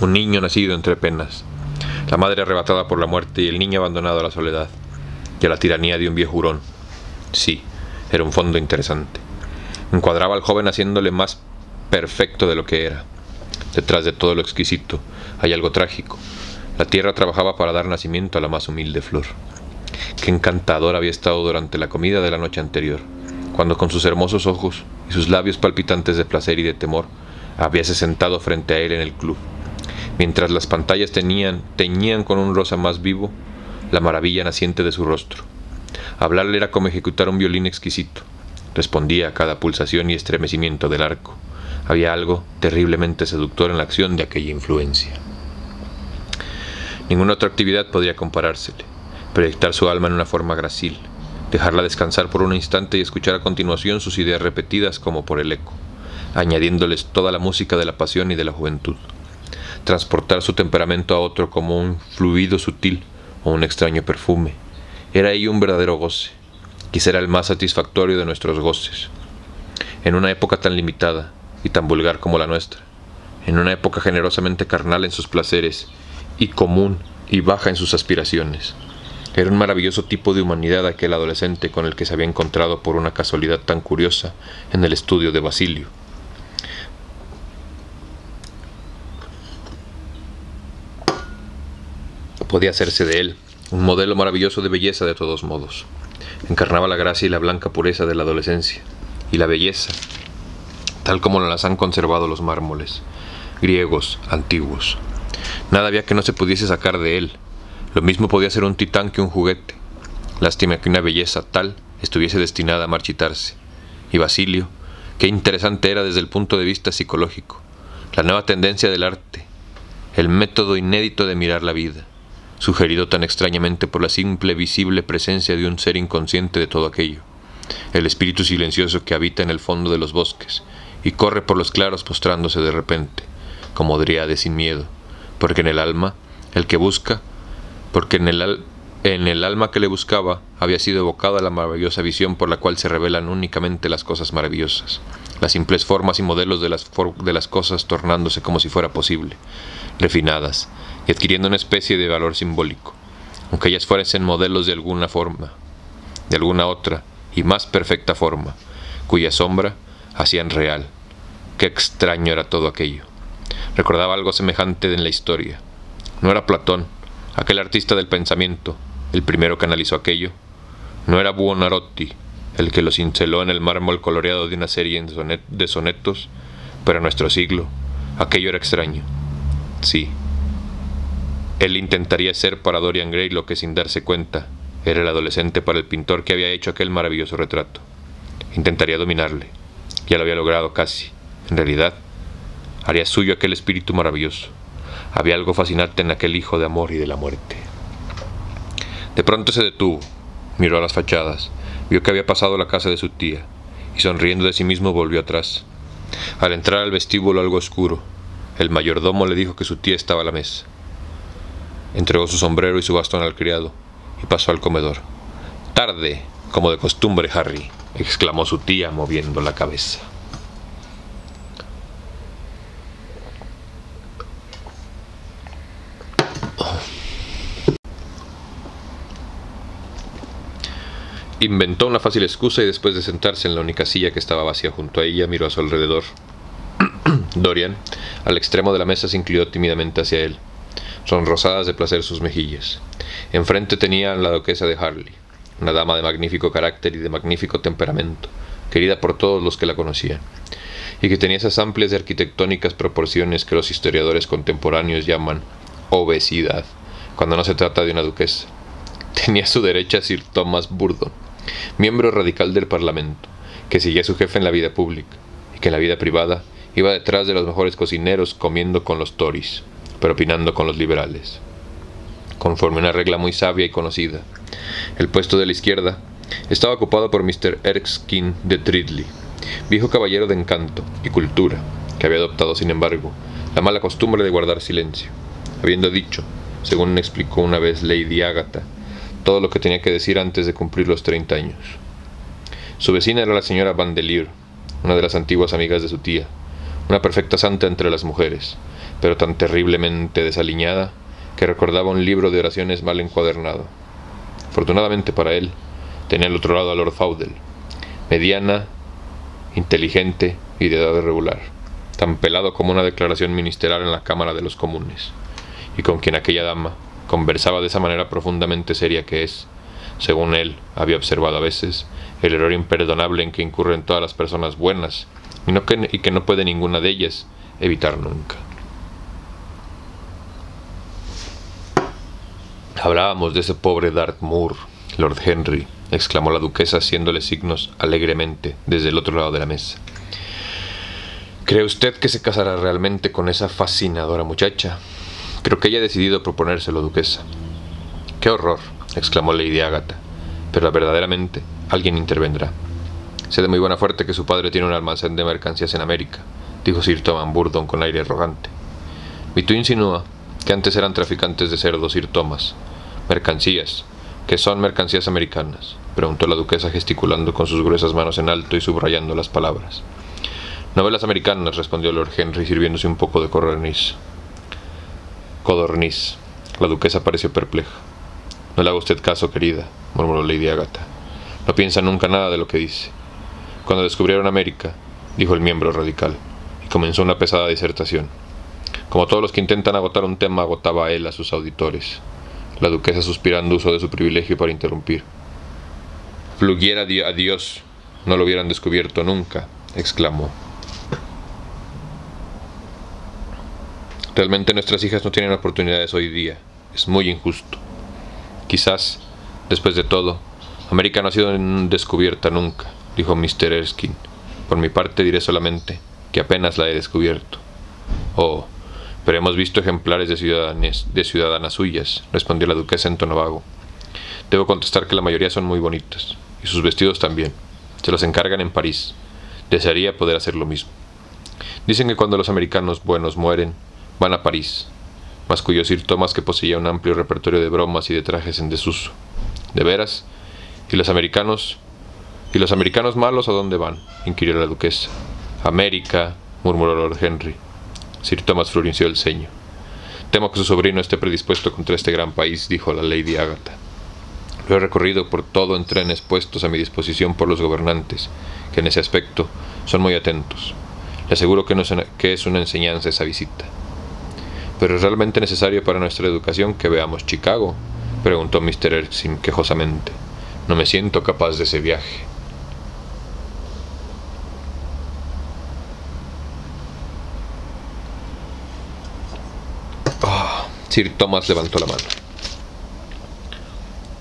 un niño nacido entre penas. La madre arrebatada por la muerte y el niño abandonado a la soledad y a la tiranía de un viejo hurón. Sí, era un fondo interesante. Encuadraba al joven haciéndole más perfecto de lo que era. Detrás de todo lo exquisito hay algo trágico. La tierra trabajaba para dar nacimiento a la más humilde flor. Qué encantador había estado durante la comida de la noche anterior, cuando con sus hermosos ojos y sus labios palpitantes de placer y de temor habíase sentado frente a él en el club, mientras las pantallas tenían, teñían con un rosa más vivo la maravilla naciente de su rostro Hablarle era como ejecutar un violín exquisito. Respondía a cada pulsación y estremecimiento del arco. Había algo terriblemente seductor en la acción de aquella influencia. Ninguna otra actividad podía comparársele. Proyectar su alma en una forma gracil, dejarla descansar por un instante y escuchar a continuación sus ideas repetidas como por el eco. añadiéndoles toda la música de la pasión y de la juventud. Transportar su temperamento a otro como un fluido sutil o un extraño perfume. Era ello un verdadero goce, quizá era el más satisfactorio de nuestros goces. En una época tan limitada y tan vulgar como la nuestra, en una época generosamente carnal en sus placeres y común y baja en sus aspiraciones. Era un maravilloso tipo de humanidad aquel adolescente con el que se había encontrado por una casualidad tan curiosa en el estudio de Basilio. Podía hacerse de él un modelo maravilloso de belleza de todos modos. Encarnaba la gracia y la blanca pureza de la adolescencia, y la belleza, tal como las han conservado los mármoles, griegos, antiguos. Nada había que no se pudiese sacar de él. Lo mismo podía ser un titán que un juguete. Lástima que una belleza tal estuviese destinada a marchitarse. Y Basilio, qué interesante era desde el punto de vista psicológico. La nueva tendencia del arte, el método inédito de mirar la vida, sugerido tan extrañamente por la simple visible presencia de un ser inconsciente de todo aquello, el espíritu silencioso que habita en el fondo de los bosques y corre por los claros postrándose de repente, como dríade sin miedo, porque en el alma, el que busca, porque en el, alma que le buscaba había sido evocada la maravillosa visión por la cual se revelan únicamente las cosas maravillosas, las simples formas y modelos de las, de las cosas tornándose como si fuera posible, refinadas y adquiriendo una especie de valor simbólico, aunque ellas fuesen modelos de alguna forma, de alguna otra y más perfecta forma, cuya sombra hacían real. Qué extraño era todo aquello. Recordaba algo semejante en la historia. No era Platón, aquel artista del pensamiento, el primero que analizó aquello. No era Buonarroti, el que lo cinceló en el mármol coloreado de una serie de sonetos, pero en nuestro siglo, aquello era extraño. Sí. Él intentaría ser para Dorian Gray lo que sin darse cuenta era el adolescente para el pintor que había hecho aquel maravilloso retrato. Intentaría dominarle. Ya lo había logrado casi. En realidad, haría suyo aquel espíritu maravilloso. Había algo fascinante en aquel hijo de amor y de la muerte. De pronto se detuvo, miró a las fachadas, vio que había pasado la casa de su tía, y sonriendo de sí mismo volvió atrás. Al entrar al vestíbulo algo oscuro, el mayordomo le dijo que su tía estaba a la mesa. Entregó su sombrero y su bastón al criado, y pasó al comedor. Tarde, como de costumbre, Harry, exclamó su tía moviendo la cabeza. Inventó una fácil excusa y después de sentarse en la única silla que estaba vacía junto a ella, miró a su alrededor. Dorian, al extremo de la mesa, se inclinó tímidamente hacia él. Sonrosadas de placer sus mejillas. Enfrente tenía la duquesa de Harley, una dama de magnífico carácter y de magnífico temperamento, querida por todos los que la conocían, y que tenía esas amplias y arquitectónicas proporciones que los historiadores contemporáneos llaman obesidad, cuando no se trata de una duquesa. Tenía a su derecha Sir Thomas Burdon, miembro radical del Parlamento, que seguía a su jefe en la vida pública, y que en la vida privada iba detrás de los mejores cocineros comiendo con los Tories, pero opinando con los liberales. Conforme una regla muy sabia y conocida, el puesto de la izquierda estaba ocupado por Mr. Erskine de Tridley, viejo caballero de encanto y cultura, que había adoptado, sin embargo, la mala costumbre de guardar silencio, habiendo dicho, según explicó una vez Lady Agatha, todo lo que tenía que decir antes de cumplir los 30 años. Su vecina era la señora Vandelier, una de las antiguas amigas de su tía, una perfecta santa entre las mujeres, pero tan terriblemente desaliñada que recordaba un libro de oraciones mal encuadernado. Afortunadamente para él, tenía al otro lado a Lord Faudel, mediana, inteligente y de edad regular, tan pelado como una declaración ministerial en la Cámara de los Comunes, y con quien aquella dama, Conversaba de esa manera profundamente seria que es, según él había observado a veces, el error imperdonable en que incurren todas las personas buenas y, no que, que no puede ninguna de ellas evitar nunca. Hablábamos de ese pobre Dartmoor, Lord Henry, exclamó la duquesa haciéndole signos alegremente desde el otro lado de la mesa. ¿Cree usted que se casará realmente con esa fascinadora muchacha? Creo que ella ha decidido proponérselo, duquesa. ¡Qué horror! exclamó Lady Agatha. Pero verdaderamente alguien intervendrá. Sé de muy buena fuerte que su padre tiene un almacén de mercancías en América, dijo Sir Thomas Burdon con aire arrogante. Y tú insinúa que antes eran traficantes de cerdos, Sir Thomas. Mercancías, que son mercancías americanas, preguntó la duquesa gesticulando con sus gruesas manos en alto y subrayando las palabras. Novelas americanas, respondió Lord Henry, sirviéndose un poco de codorniz. Codorniz. La duquesa pareció perpleja. No le haga usted caso, querida, murmuró Lady Agatha. No piensa nunca nada de lo que dice. Cuando descubrieron América, dijo el miembro radical, y comenzó una pesada disertación. Como todos los que intentan agotar un tema, agotaba a él a sus auditores. La duquesa suspirando usó de su privilegio para interrumpir. Flugiera a Dios, no lo hubieran descubierto nunca, exclamó. Realmente nuestras hijas no tienen oportunidades hoy día. Es muy injusto. Quizás, después de todo, América no ha sido descubierta nunca dijo Mr. Erskine. Por mi parte diré solamente que apenas la he descubierto. Oh, pero hemos visto ejemplares de, ciudadanas suyas, respondió la duquesa en tono vago. Debo contestar que la mayoría son muy bonitas, y sus vestidos también. Se los encargan en París. Desearía poder hacer lo mismo. Dicen que cuando los americanos buenos mueren, van a París, mas cuyo Sir Thomas que poseía un amplio repertorio de bromas y de trajes en desuso. ¿De veras? ¿Y los americanos ¿Y los americanos malos a dónde van? inquirió la duquesa. América, murmuró Lord Henry. Sir Thomas frunció el ceño. Temo que su sobrino esté predispuesto contra este gran país, dijo la Lady Agatha. Lo he recorrido por todo en trenes puestos a mi disposición por los gobernantes, que en ese aspecto son muy atentos. Le aseguro que, no que es una enseñanza esa visita. ¿Pero es realmente necesario para nuestra educación que veamos Chicago? preguntó Mr. Erskine quejosamente. No me siento capaz de ese viaje. Sir Thomas levantó la mano.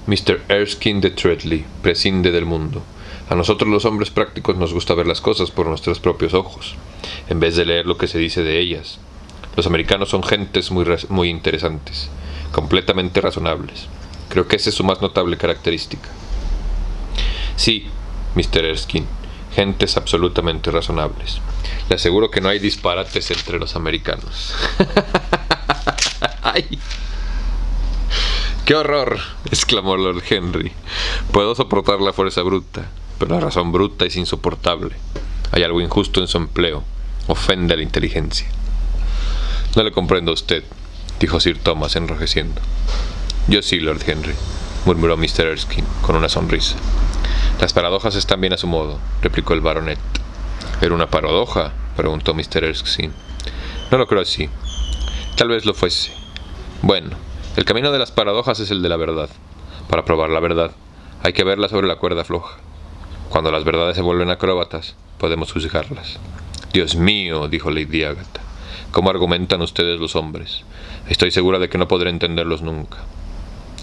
Mr. Erskine de Treadley prescinde del mundo. A nosotros los hombres prácticos nos gusta ver las cosas por nuestros propios ojos, en vez de leer lo que se dice de ellas. Los americanos son gentes muy, muy interesantes, completamente razonables. Creo que esa es su más notable característica. Sí, Mr. Erskine, gentes absolutamente razonables. Le aseguro que no hay disparates entre los americanos. ¡Ay! ¡Qué horror! exclamó Lord Henry. Puedo soportar la fuerza bruta, pero la razón bruta es insoportable. Hay algo injusto en su empleo. Ofende a la inteligencia. No le comprendo a usted, dijo Sir Thomas enrojeciendo. Yo sí, Lord Henry, murmuró Mr. Erskine con una sonrisa. Las paradojas están bien a su modo, replicó el baronet. ¿Era una paradoja? preguntó Mr. Erskine. No lo creo así. Tal vez lo fuese. Bueno, el camino de las paradojas es el de la verdad. Para probar la verdad, hay que verla sobre la cuerda floja. Cuando las verdades se vuelven acróbatas, podemos juzgarlas. Dios mío, dijo Lady Agatha, ¿cómo argumentan ustedes los hombres? Estoy segura de que no podré entenderlos nunca.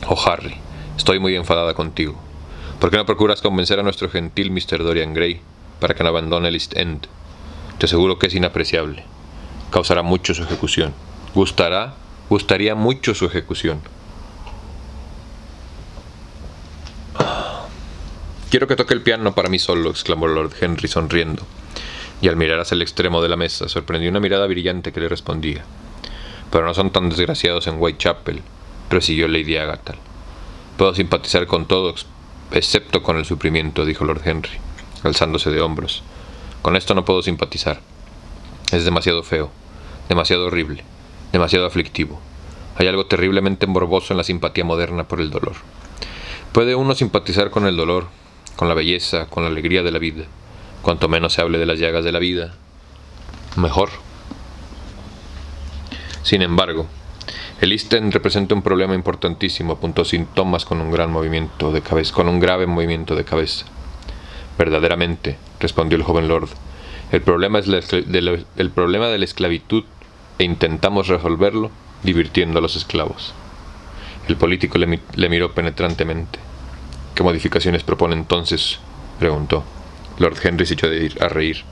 Oh, Harry, estoy muy enfadada contigo. ¿Por qué no procuras convencer a nuestro gentil Mr. Dorian Gray para que no abandone el East End? Te aseguro que es inapreciable. Causará mucho su ejecución. Gustará gustaría mucho su ejecución. Quiero que toque el piano para mí solo, exclamó Lord Henry sonriendo, y al mirar hacia el extremo de la mesa sorprendió una mirada brillante que le respondía. Pero no son tan desgraciados en Whitechapel, prosiguió Lady Agatha. Puedo simpatizar con todos, excepto con el sufrimiento, dijo Lord Henry, alzándose de hombros. Con esto no puedo simpatizar. Es demasiado feo, demasiado horrible demasiado aflictivo. Hay algo terriblemente morboso en la simpatía moderna por el dolor. Puede uno simpatizar con el dolor, con la belleza, con la alegría de la vida. Cuanto menos se hable de las llagas de la vida, mejor. Sin embargo, el Isten representa un problema importantísimo, apuntó sin Thomas con un gran movimiento de cabeza, con un grave movimiento de cabeza. Verdaderamente, respondió el joven lord, el problema, es el problema de la esclavitud e intentamos resolverlo divirtiendo a los esclavos. El político le, miró penetrantemente. ¿Qué modificaciones propone entonces? preguntó. Lord Henry se echó a reír.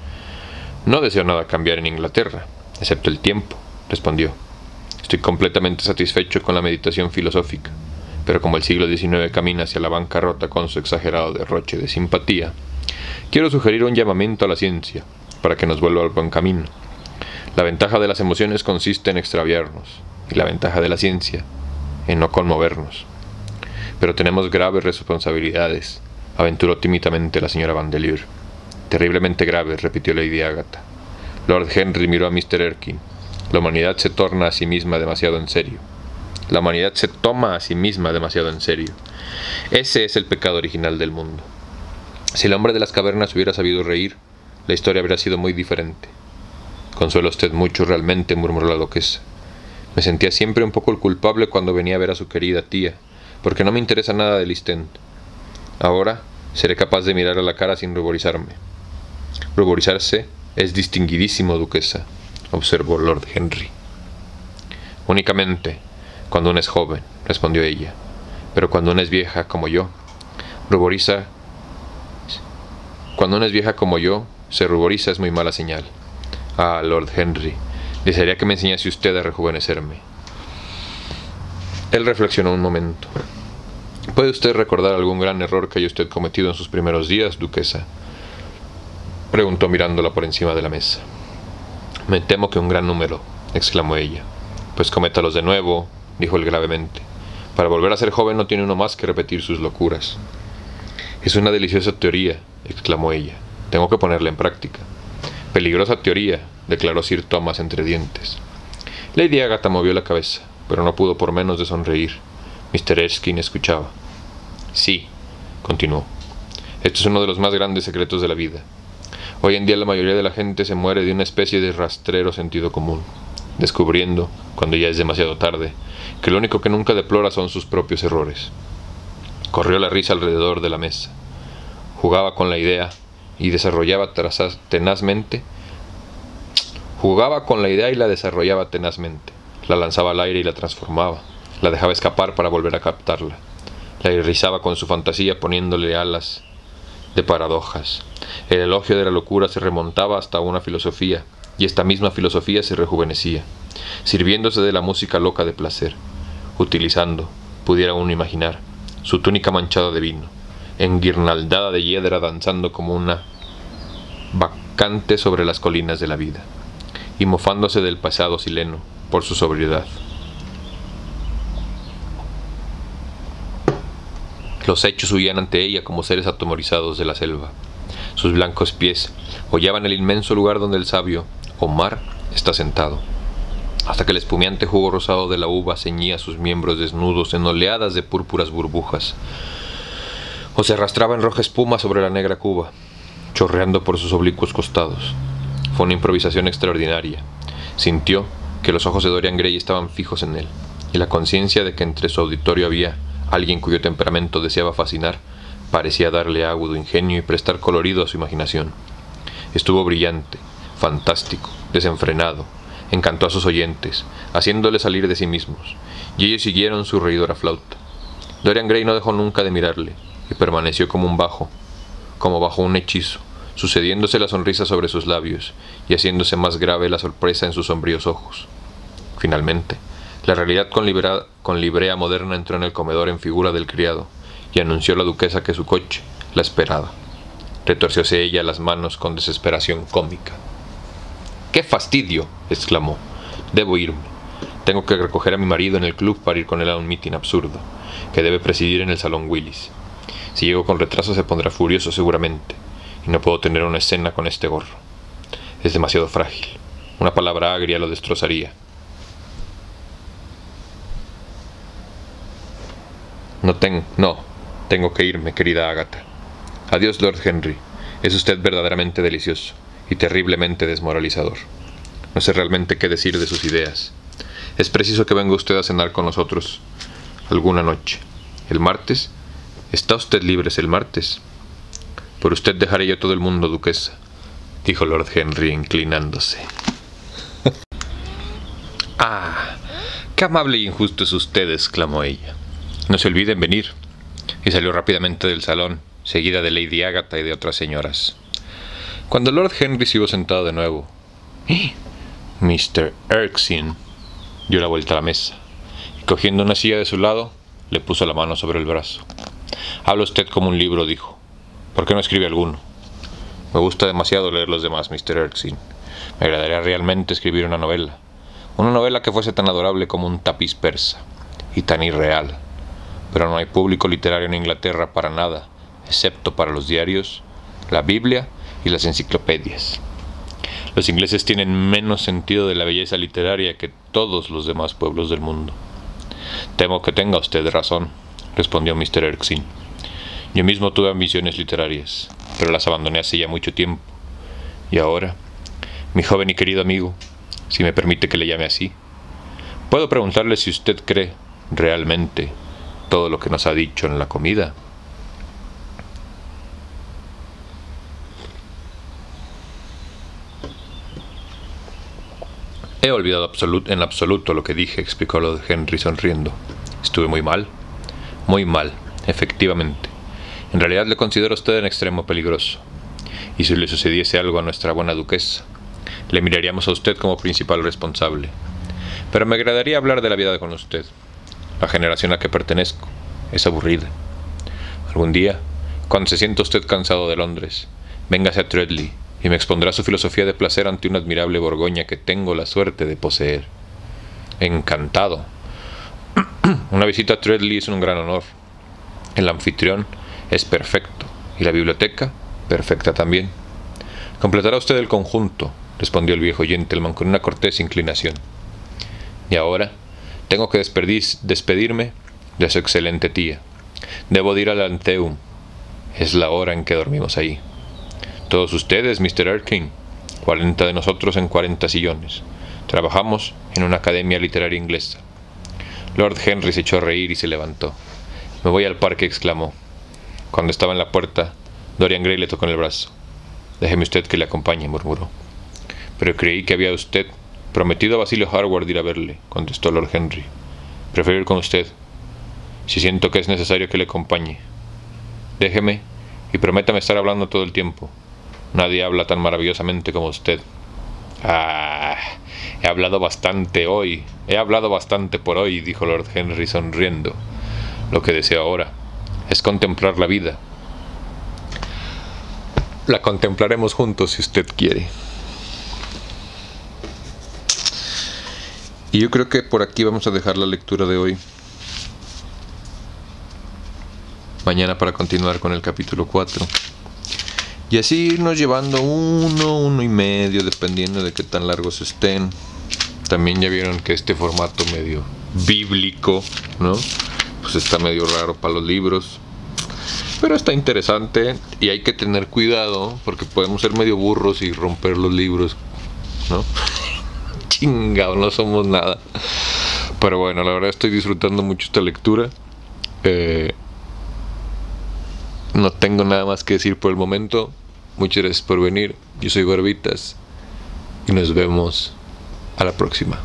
No deseo nada cambiar en Inglaterra, excepto el tiempo, respondió. Estoy completamente satisfecho con la meditación filosófica, pero como el siglo XIX camina hacia la bancarrota con su exagerado derroche de simpatía, Quiero sugerir un llamamiento a la ciencia, para que nos vuelva al buen camino. La ventaja de las emociones consiste en extraviarnos, y la ventaja de la ciencia en no conmovernos. Pero tenemos graves responsabilidades, aventuró tímidamente la señora Vandeleur. Terriblemente graves, repitió Lady Agatha. Lord Henry miró a Mr. Erkin. La humanidad se torna a sí misma demasiado en serio. La humanidad se toma a sí misma demasiado en serio. Ese es el pecado original del mundo. Si el hombre de las cavernas hubiera sabido reír, la historia habría sido muy diferente. Consuela usted mucho realmente, murmuró la duquesa. Me sentía siempre un poco el culpable cuando venía a ver a su querida tía, porque no me interesa nada del East Ahora seré capaz de mirar a la cara sin ruborizarme. Ruborizarse es distinguidísimo, duquesa, observó Lord Henry. Únicamente cuando una es joven, respondió ella, pero cuando una es vieja como yo, ruboriza. Cuando una es vieja como yo, se ruboriza es muy mala señal. Ah, Lord Henry, desearía que me enseñase usted a rejuvenecerme. Él reflexionó un momento. ¿Puede usted recordar algún gran error que haya usted cometido en sus primeros días, duquesa? Preguntó mirándola por encima de la mesa. Me temo que un gran número, exclamó ella. Pues cométalos de nuevo, dijo él gravemente. Para volver a ser joven no tiene uno más que repetir sus locuras. Es una deliciosa teoría, exclamó ella. Tengo que ponerla en práctica. Peligrosa teoría, declaró Sir Thomas entre dientes. Lady Agatha movió la cabeza, pero no pudo por menos de sonreír. Mr. Erskine escuchaba. Sí, continuó. Esto es uno de los más grandes secretos de la vida. Hoy en día la mayoría de la gente se muere de una especie de rastrero sentido común, descubriendo, cuando ya es demasiado tarde, que lo único que nunca deplora son sus propios errores. Corrió la risa alrededor de la mesa. Jugaba con la idea y desarrollaba tenazmente. Jugaba con la idea y la desarrollaba tenazmente. La lanzaba al aire y la transformaba la dejaba escapar para volver a captarla. La irrizaba con su fantasía poniéndole alas de paradojas. El elogio de la locura se remontaba hasta una filosofía, y esta misma filosofía se rejuvenecía, sirviéndose de la música loca de placer, utilizando, pudiera uno imaginar, su túnica manchada de vino, enguirnaldada de hiedra danzando como una vacante sobre las colinas de la vida, y mofándose del pasado sileno por su sobriedad. Los hechos huían ante ella como seres atomorizados de la selva. Sus blancos pies hollaban el inmenso lugar donde el sabio, Omar, está sentado. Hasta que el espumeante jugo rosado de la uva ceñía sus miembros desnudos en oleadas de púrpuras burbujas, o se arrastraba en roja espuma sobre la negra cuba, chorreando por sus oblicuos costados. Fue una improvisación extraordinaria. Sintió que los ojos de Dorian Gray estaban fijos en él, y la conciencia de que entre su auditorio había Alguien cuyo temperamento deseaba fascinar parecía darle agudo ingenio y prestar colorido a su imaginación. Estuvo brillante, fantástico, desenfrenado, encantó a sus oyentes, haciéndole salir de sí mismos, y ellos siguieron su reidora flauta. Dorian Gray no dejó nunca de mirarle, y permaneció como un bajo, como bajo un hechizo, sucediéndose la sonrisa sobre sus labios y haciéndose más grave la sorpresa en sus sombríos ojos. Finalmente, la realidad con, librea moderna entró en el comedor en figura del criado y anunció a la duquesa que su coche la esperaba. Retorcióse ella las manos con desesperación cómica. ¡Qué fastidio! exclamó. Debo irme. Tengo que recoger a mi marido en el club para ir con él a un mitin absurdo, que debe presidir en el salón Willis. Si llego con retraso se pondrá furioso seguramente, y no puedo tener una escena con este gorro. Es demasiado frágil. Una palabra agria lo destrozaría. No, ten, no, tengo que irme, querida Agatha. Adiós, Lord Henry. Es usted verdaderamente delicioso y terriblemente desmoralizador. No sé realmente qué decir de sus ideas. Es preciso que venga usted a cenar con nosotros alguna noche. ¿El martes? ¿Está usted libre el martes? Por usted dejaré yo todo el mundo, duquesa, dijo Lord Henry inclinándose. ah, qué amable e injusto es usted, exclamó ella. No se olviden venir. Y salió rápidamente del salón, seguida de Lady Agatha y de otras señoras. Cuando Lord Henry se hubo sentado de nuevo, ¡Eh! Mr. Erskine dio la vuelta a la mesa y cogiendo una silla de su lado, le puso la mano sobre el brazo. Habla usted como un libro, dijo. ¿Por qué no escribe alguno? Me gusta demasiado leer los demás, Mr. Erskine. Me agradaría realmente escribir una novela. Una novela que fuese tan adorable como un tapiz persa. Y tan irreal. Pero no hay público literario en Inglaterra para nada, excepto para los diarios, la Biblia y las enciclopedias. Los ingleses tienen menos sentido de la belleza literaria que todos los demás pueblos del mundo. Temo que tenga usted razón, respondió Mr. Erskine. Yo mismo tuve ambiciones literarias, pero las abandoné hace ya mucho tiempo. Y ahora, mi joven y querido amigo, si me permite que le llame así, puedo preguntarle si usted cree realmente todo lo que nos ha dicho en la comida. He olvidado en absoluto lo que dije, explicó Lord Henry sonriendo. Estuve muy mal. Muy mal, efectivamente. En realidad le considero a usted en extremo peligroso. Y si le sucediese algo a nuestra buena duquesa, le miraríamos a usted como principal responsable. Pero me agradaría hablar de la vida con usted. La generación a que pertenezco es aburrida. Algún día, cuando se sienta usted cansado de Londres, véngase a Treadley y me expondrá su filosofía de placer ante una admirable Borgoña que tengo la suerte de poseer. Encantado. una visita a Treadley es un gran honor. El anfitrión es perfecto y la biblioteca perfecta también. Completará usted el conjunto, respondió el viejo gentleman con una cortés inclinación. Y ahora tengo que despedirme de su excelente tía. Debo ir al Anteum. Es la hora en que dormimos ahí. Todos ustedes, Mr. Erkin, cuarenta de nosotros en cuarenta sillones. Trabajamos en una academia literaria inglesa. Lord Henry se echó a reír y se levantó. Me voy al parque, exclamó. Cuando estaba en la puerta, Dorian Gray le tocó en el brazo. Déjeme usted que le acompañe, murmuró. Pero creí que había usted prometido a Basilio Harward ir a verle, contestó Lord Henry. Prefiero ir con usted, si siento que es necesario que le acompañe. Déjeme y prométame estar hablando todo el tiempo. Nadie habla tan maravillosamente como usted. Ah, he hablado bastante hoy, he hablado bastante por hoy, dijo Lord Henry sonriendo. Lo que deseo ahora es contemplar la vida. La contemplaremos juntos si usted quiere. Y yo creo que por aquí vamos a dejar la lectura de hoy. Mañana para continuar con el capítulo 4. Y así irnos llevando uno, uno y medio, dependiendo de qué tan largos estén. También ya vieron que este formato medio bíblico, ¿no? Pues está medio raro para los libros. Pero está interesante y hay que tener cuidado porque podemos ser medio burros y romper los libros, ¿no? Chingado, no somos nada. Pero bueno, la verdad estoy disfrutando mucho esta lectura. Eh, no tengo nada más que decir por el momento. Muchas gracias por venir. Yo soy Barbitas y nos vemos a la próxima.